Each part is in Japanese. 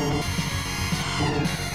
Oh, oh, oh.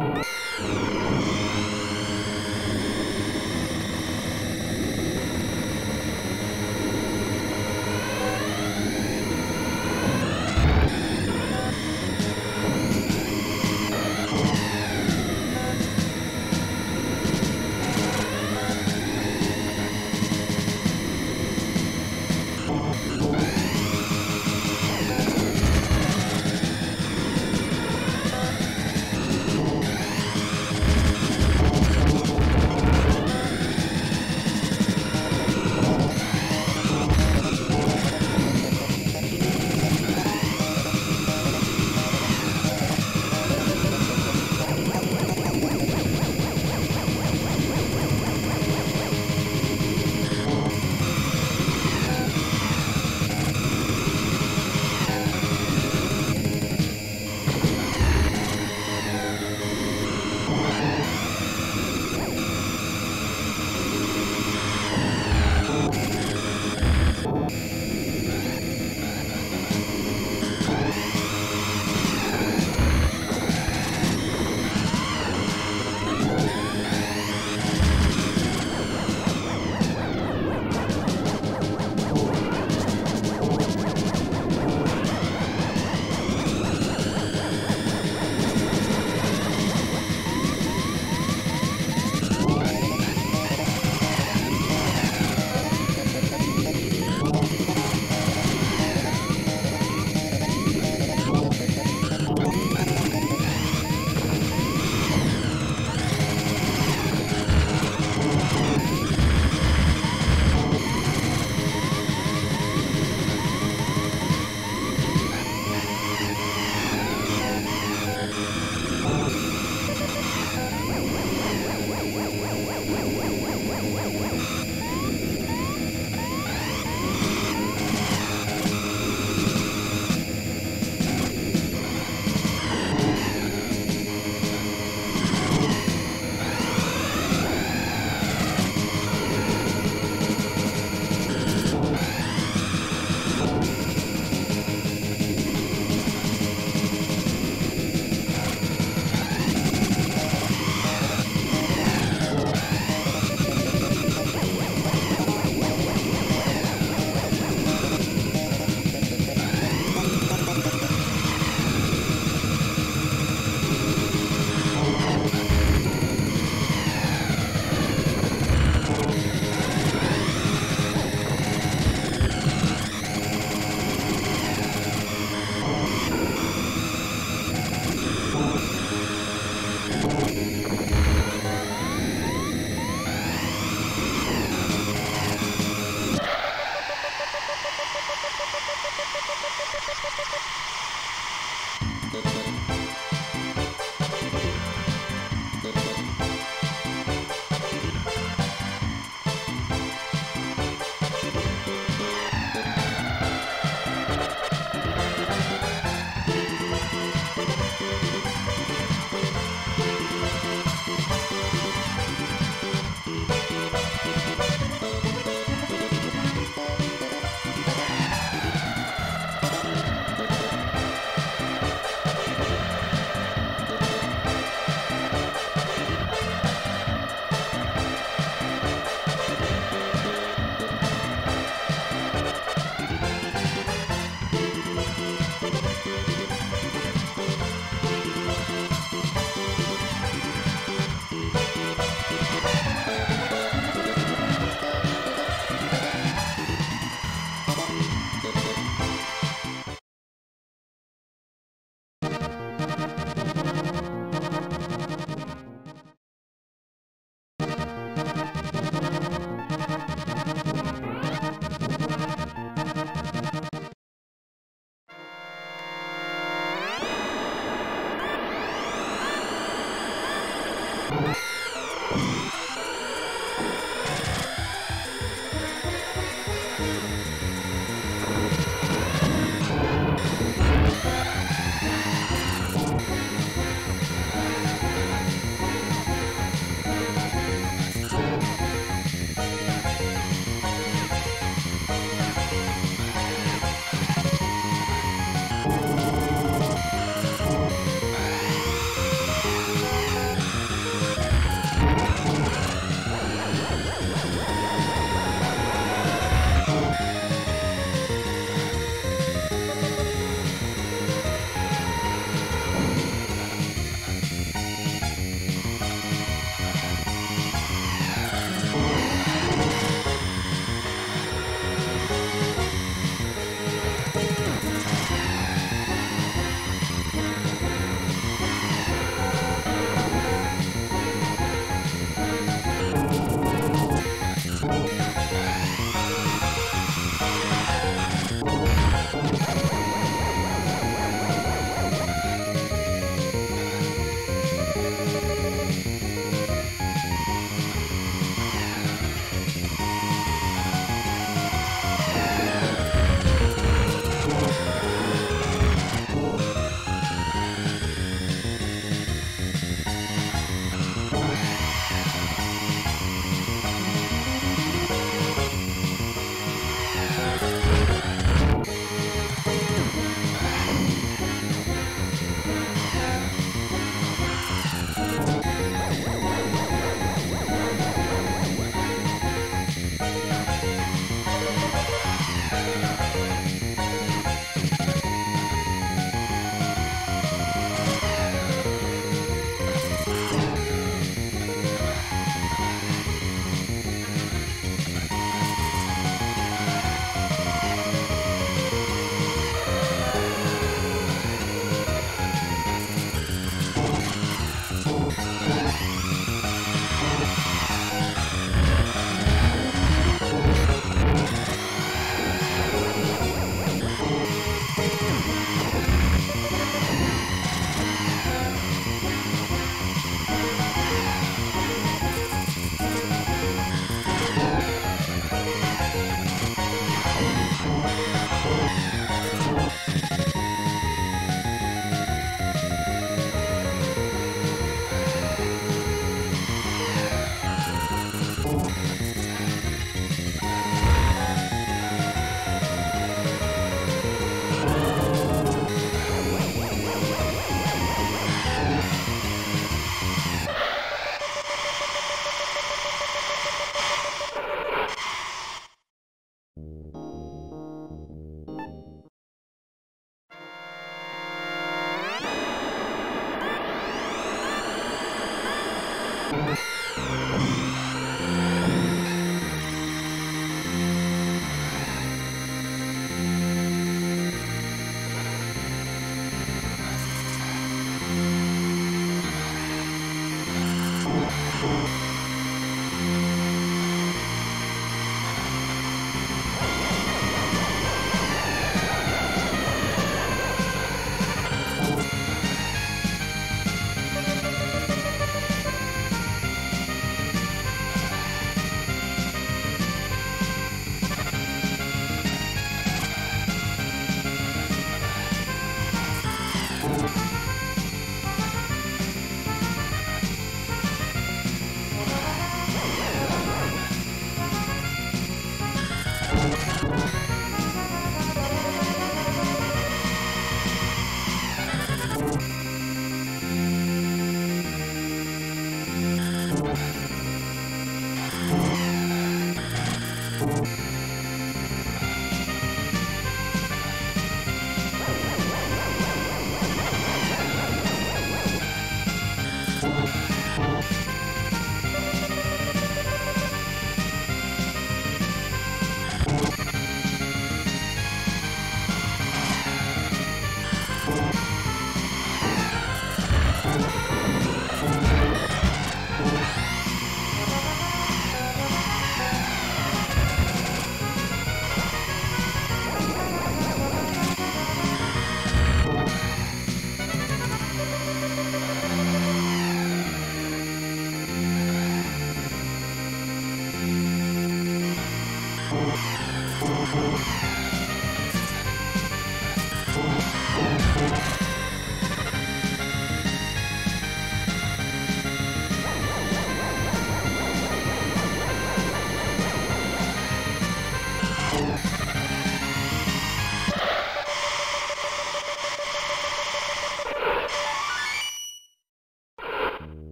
フフフ。